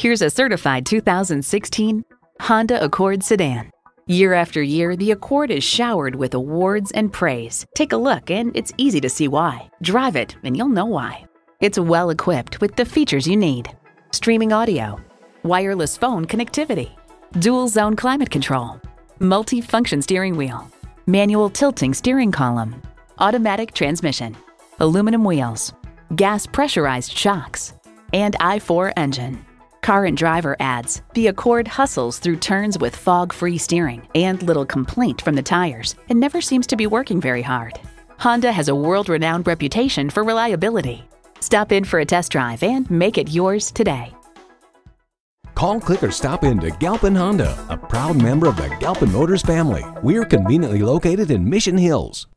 Here's a certified 2016 Honda Accord sedan. Year after year, the Accord is showered with awards and praise. Take a look, and it's easy to see why. Drive it, and you'll know why. It's well equipped with the features you need streaming audio, wireless phone connectivity, dual zone climate control, multi function steering wheel, manual tilting steering column, automatic transmission, aluminum wheels, gas pressurized shocks, and i4 engine. Car and Driver adds The Accord hustles through turns with fog free steering and little complaint from the tires and never seems to be working very hard. Honda has a world renowned reputation for reliability. Stop in for a test drive and make it yours today. Call, click, or stop in to Galpin Honda, a proud member of the Galpin Motors family. We're conveniently located in Mission Hills.